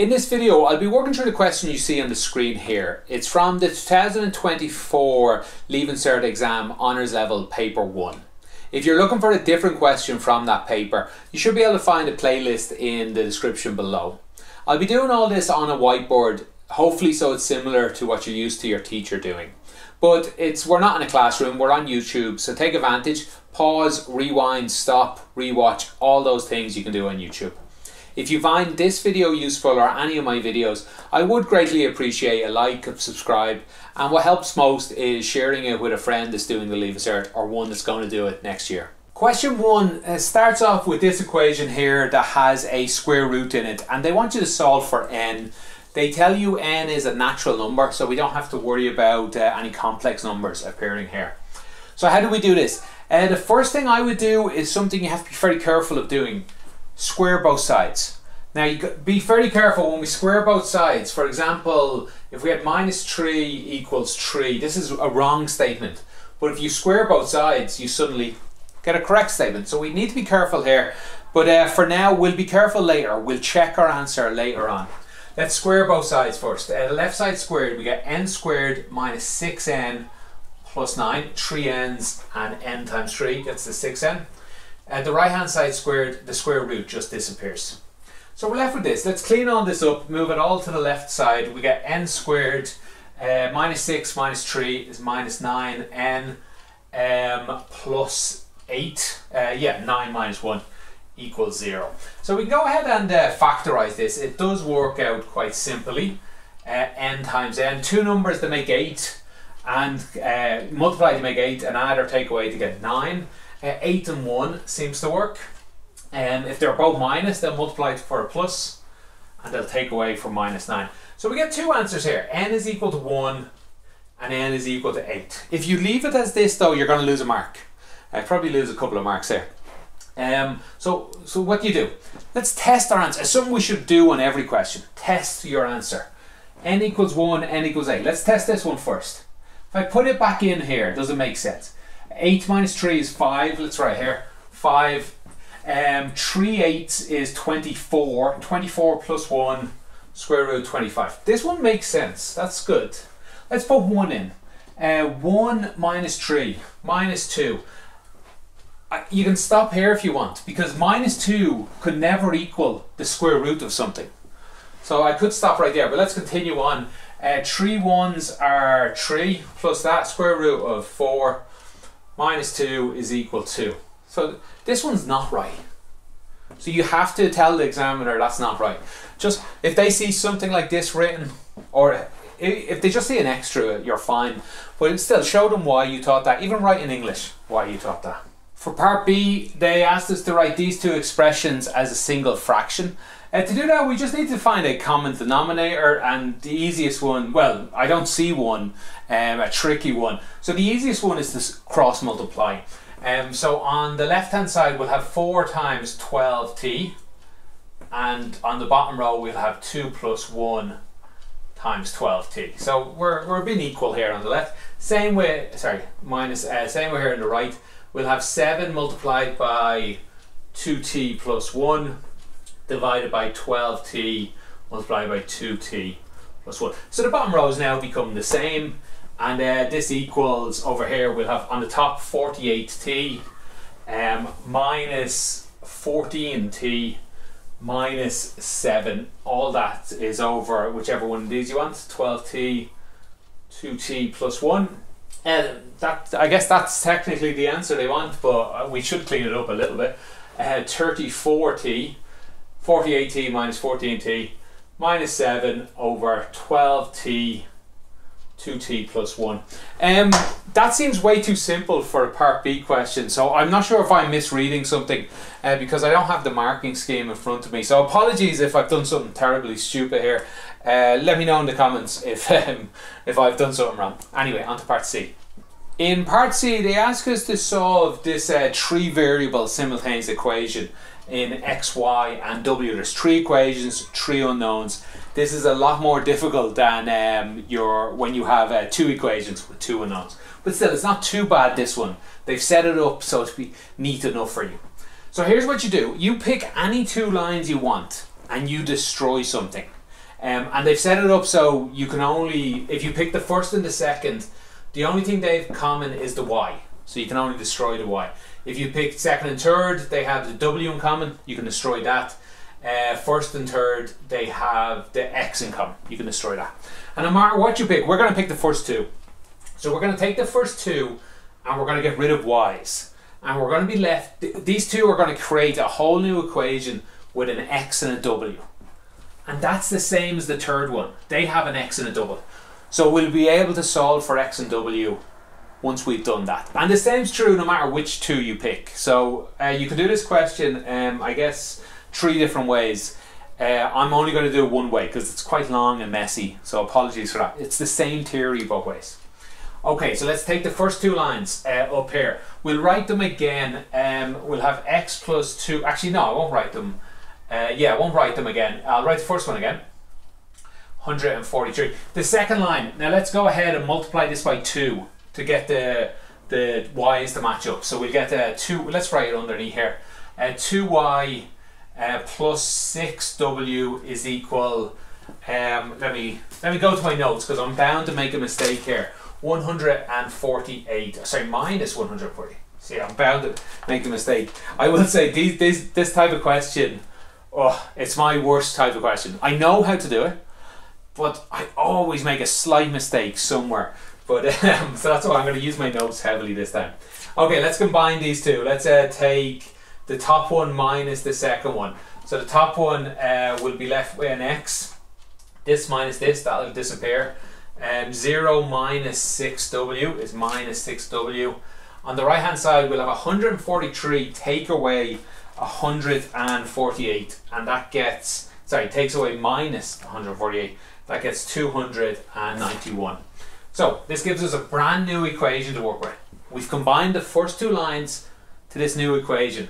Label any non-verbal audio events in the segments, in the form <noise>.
In this video, I'll be working through the question you see on the screen here. It's from the 2024 Leaving Cert exam Honours Level Paper 1. If you're looking for a different question from that paper, you should be able to find a playlist in the description below. I'll be doing all this on a whiteboard, hopefully so it's similar to what you're used to your teacher doing. But it's we're not in a classroom, we're on YouTube, so take advantage, pause, rewind, stop, rewatch, all those things you can do on YouTube. If you find this video useful or any of my videos, I would greatly appreciate a like, a subscribe, and what helps most is sharing it with a friend that's doing the Leave Cert or one that's going to do it next year. Question one uh, starts off with this equation here that has a square root in it, and they want you to solve for n. They tell you n is a natural number, so we don't have to worry about uh, any complex numbers appearing here. So how do we do this? Uh, the first thing I would do is something you have to be very careful of doing. Square both sides. Now you be very careful when we square both sides. For example, if we had minus 3 equals 3, this is a wrong statement. But if you square both sides, you suddenly get a correct statement. So we need to be careful here. But uh, for now, we'll be careful later. We'll check our answer later on. Let's square both sides first. Uh, the left side squared, we get n squared minus 6n plus 9, 3n's and n times 3 gets the 6n. And the right hand side squared, the square root just disappears. So we're left with this. Let's clean all this up, move it all to the left side. We get n squared uh, minus 6 minus 3 is minus 9 n um, plus 8. Uh, yeah, 9 minus 1 equals 0. So we can go ahead and uh, factorize this. It does work out quite simply. Uh, n times n. Two numbers that make 8 and uh, multiply to make 8 and add or take away to get 9. Uh, 8 and 1 seems to work. Um, if they're both minus, they'll multiply for a plus and they'll take away from minus 9. So we get two answers here. n is equal to 1 and n is equal to 8. If you leave it as this though, you're going to lose a mark. I probably lose a couple of marks there. Um, so, so what do you do? Let's test our answer. It's something we should do on every question. Test your answer. n equals 1, n equals 8. Let's test this one first. If I put it back in here, does it make sense? 8 minus 3 is 5. Let's write here. 5. Um, 3 eighths is 24. 24 plus 1, square root 25. This one makes sense. That's good. Let's put 1 in. Uh, 1 minus 3, minus 2. Uh, you can stop here if you want, because minus 2 could never equal the square root of something. So I could stop right there, but let's continue on. Uh, three ones are 3 plus that square root of 4 minus 2 is equal to. So this one's not right. So you have to tell the examiner that's not right. Just if they see something like this written, or if they just see an extra, you're fine. But still, show them why you taught that. Even write in English why you taught that. For part B, they asked us to write these two expressions as a single fraction. Uh, to do that, we just need to find a common denominator, and the easiest one, well, I don't see one, um, a tricky one. So the easiest one is to cross multiply. Um, so on the left hand side, we'll have 4 times 12t, and on the bottom row, we'll have 2 plus 1 times 12t. So we're, we're being equal here on the left. Same way, sorry, minus, uh, same way here on the right, we'll have 7 multiplied by 2t plus 1 divided by 12t multiplied by 2t plus 1. So the bottom rows now become the same and uh, this equals over here we'll have on the top 48t um, minus 14t minus 7 all that is over whichever one of these you want. 12t 2t plus 1 and uh, that I guess that's technically the answer they want but uh, we should clean it up a little bit. Uh, 34t 48t minus 14t minus 7 over 12t 2t plus 1. Um, that seems way too simple for a part B question, so I'm not sure if I'm misreading something uh, because I don't have the marking scheme in front of me. So apologies if I've done something terribly stupid here. Uh, let me know in the comments if, <laughs> um, if I've done something wrong. Anyway, on to part C. In part C, they ask us to solve this uh, three variable simultaneous equation in x, y, and w. There's three equations, three unknowns. This is a lot more difficult than um, your when you have uh, two equations with two unknowns. But still, it's not too bad. This one they've set it up so to be neat enough for you. So here's what you do: you pick any two lines you want, and you destroy something. Um, and they've set it up so you can only, if you pick the first and the second, the only thing they've common is the y. So you can only destroy the y. If you pick second and third, they have the w in common. You can destroy that. Uh, first and third, they have the x income. You can destroy that. And no matter what you pick, we're going to pick the first two. So we're going to take the first two and we're going to get rid of y's. And we're going to be left, th- these two are going to create a whole new equation with an x and a w. And that's the same as the third one. They have an x and a double. So we'll be able to solve for x and w once we've done that. And the same's true no matter which two you pick. So uh, you can do this question, um, I guess, three different ways. Uh, I'm only going to do it one way because it's quite long and messy, so apologies for that. It's the same theory both ways. Okay, so let's take the first two lines uh, up here. We'll write them again. Um, we'll have x plus 2. Actually, no, I won't write them. Uh, yeah, I won't write them again. I'll write the first one again. 143. The second line, now let's go ahead and multiply this by 2 to get the the y's to match up. So we'll get uh, 2, let's write it underneath here. Uh, 2y uh, plus 6w is equal, um, let me let me go to my notes because I'm bound to make a mistake here. 148, sorry, minus 140. See, I'm bound to make a mistake. I will say these, this, this type of question, oh, it's my worst type of question. I know how to do it, but I always make a slight mistake somewhere. But <laughs> um, so that's why I'm going to use my notes heavily this time. Okay, let's combine these two. Let's uh, take the top one minus the second one. So the top one uh, will be left with an x. This minus this, that'll disappear. Um, 0 minus 6w is minus 6w. On the right hand side, we'll have 143 take away 148, and that gets, sorry, takes away minus 148. That gets 291. So this gives us a brand new equation to work with. We've combined the first two lines to this new equation.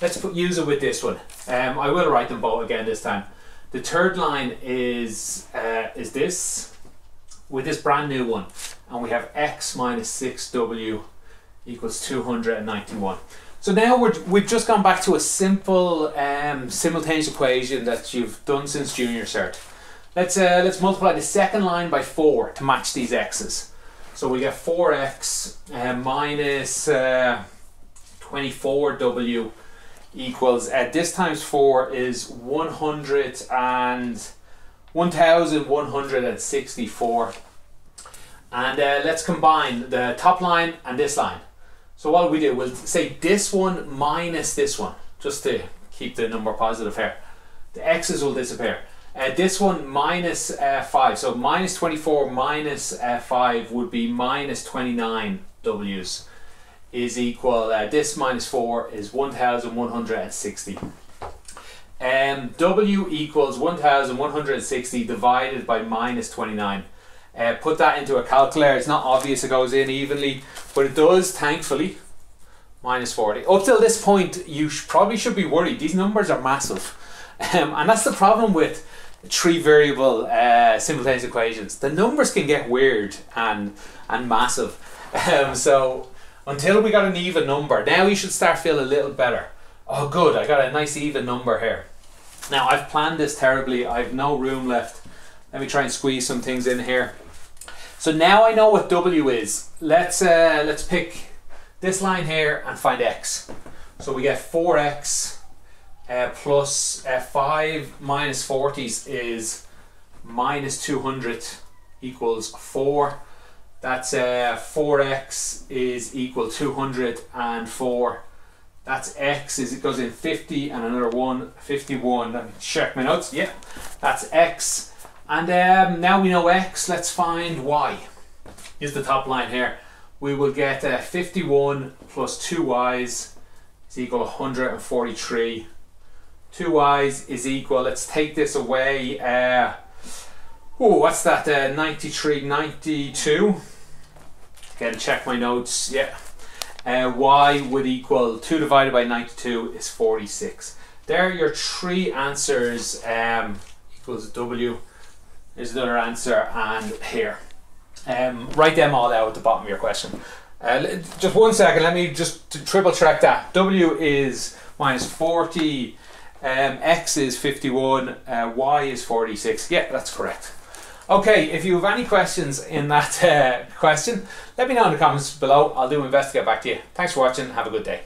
Let's put, use it with this one. Um, I will write them both again this time. The third line is uh, is this with this brand new one, and we have x minus six w equals two hundred and ninety one. So now we're, we've just gone back to a simple um, simultaneous equation that you've done since junior cert. Let's uh, let's multiply the second line by four to match these x's. So we get four x uh, minus uh, twenty four w equals uh, this times four is one hundred and one thousand one hundred and sixty four. And uh, let's combine the top line and this line. So what we do, we'll say this one minus this one, just to keep the number positive here. The x's will disappear. Uh, this one minus, uh, 5. So minus 24 minus, uh, 5 would be minus 29 W's is equal, uh, this minus 4 is 1160. Um, w equals 1160 divided by minus 29. Uh, put that into a calculator. It's not obvious it goes in evenly, but it does, thankfully. Minus 40. Up till this point, you sh- probably should be worried. These numbers are massive. Um, and that's the problem with three variable uh, simultaneous equations. The numbers can get weird and and massive. <laughs> Um, so until we got an even number, now you should start feeling a little better. Oh, good! I got a nice even number here. Now I've planned this terribly. I've no room left. Let me try and squeeze some things in here. So now I know what W is. Let's uh, let's pick this line here and find x. So we get 4x uh, plus uh, 5 minus 40s is minus 200 equals 4. That's uh, 4x is equal 204. That's x is it goes in 50 and another 1, 51. Let me check my notes. Yeah, that's x. And um, now we know x, let's find y. Here's the top line here. We will get uh, 51 plus 2 y's is equal 143 2y's is equal, let's take this away, uh, oh, what's that, uh, 93, 92, again check my notes, yeah, uh, y would equal 2 divided by 92 is 46. There are your three answers, um, equals w, there's another answer, and here. Um, write them all out at the bottom of your question. Uh, just one second, let me just triple check that. W is minus 40 Um, X is 51, uh, Y is 46. Yeah, that's correct. Okay, if you have any questions in that uh, question, let me know in the comments below. I'll do my best to get back to you. Thanks for watching. Have a good day.